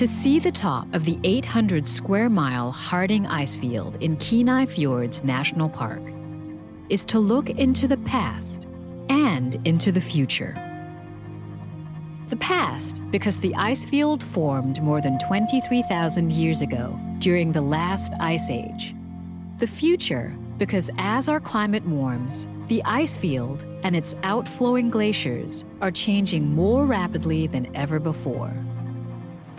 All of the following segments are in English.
To see the top of the 800 square mile Harding Icefield in Kenai Fjords National Park is to look into the past and into the future. The past, because the ice field formed more than 23,000 years ago during the last ice age. The future, because as our climate warms, the ice field and its outflowing glaciers are changing more rapidly than ever before.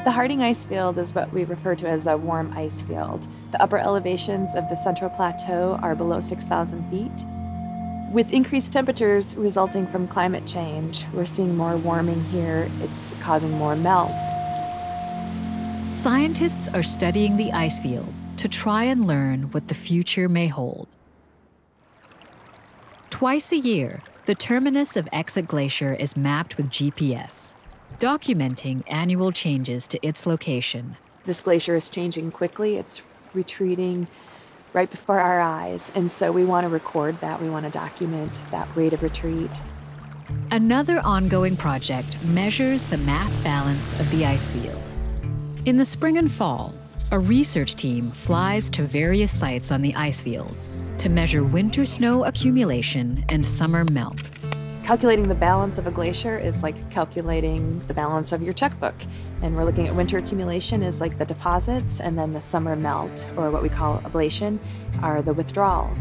The Harding ice field is what we refer to as a warm ice field. The upper elevations of the central plateau are below 6,000 feet, with increased temperatures resulting from climate change, we're seeing more warming here. It's causing more melt. Scientists are studying the ice field to try and learn what the future may hold. Twice a year, the terminus of Exit Glacier is mapped with GPS, documenting annual changes to its location. This glacier is changing quickly. It's retreating right before our eyes. And so we want to record that. We want to document that rate of retreat. Another ongoing project measures the mass balance of the ice field. In the spring and fall, a research team flies to various sites on the ice field to measure winter snow accumulation and summer melt. Calculating the balance of a glacier is like calculating the balance of your checkbook. And we're looking at winter accumulation is like the deposits, and then the summer melt, or what we call ablation, are the withdrawals.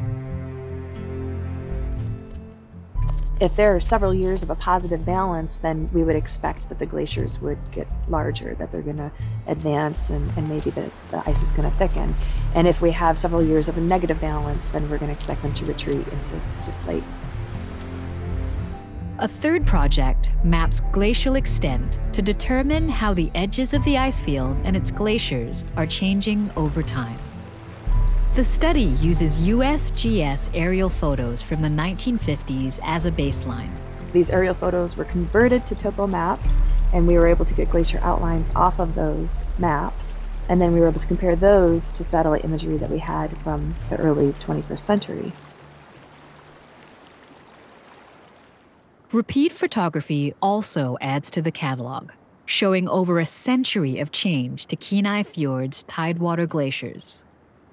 If there are several years of a positive balance, then we would expect that the glaciers would get larger, that they're going to advance, and, and maybe the, the ice is going to thicken. And if we have several years of a negative balance, then we're going to expect them to retreat into, into plate. A third project maps glacial extent to determine how the edges of the ice field and its glaciers are changing over time. The study uses USGS aerial photos from the 1950s as a baseline. These aerial photos were converted to topo maps, and we were able to get glacier outlines off of those maps. And then we were able to compare those to satellite imagery that we had from the early 21st century. Repeat photography also adds to the catalog, showing over a century of change to Kenai Fjord's tidewater glaciers.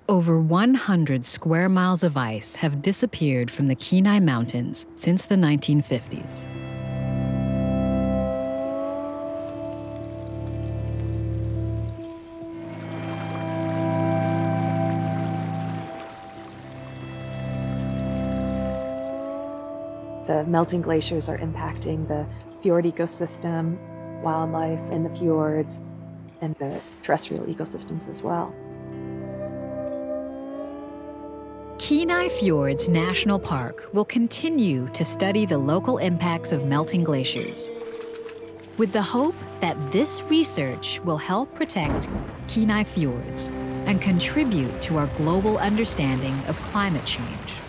Over 100 square miles of ice have disappeared from the Kenai Mountains since the 1950s. The melting glaciers are impacting the fjord ecosystem, wildlife in the fjords, and the terrestrial ecosystems as well. Kenai Fjords National Park will continue to study the local impacts of melting glaciers, with the hope that this research will help protect Kenai Fjords and contribute to our global understanding of climate change.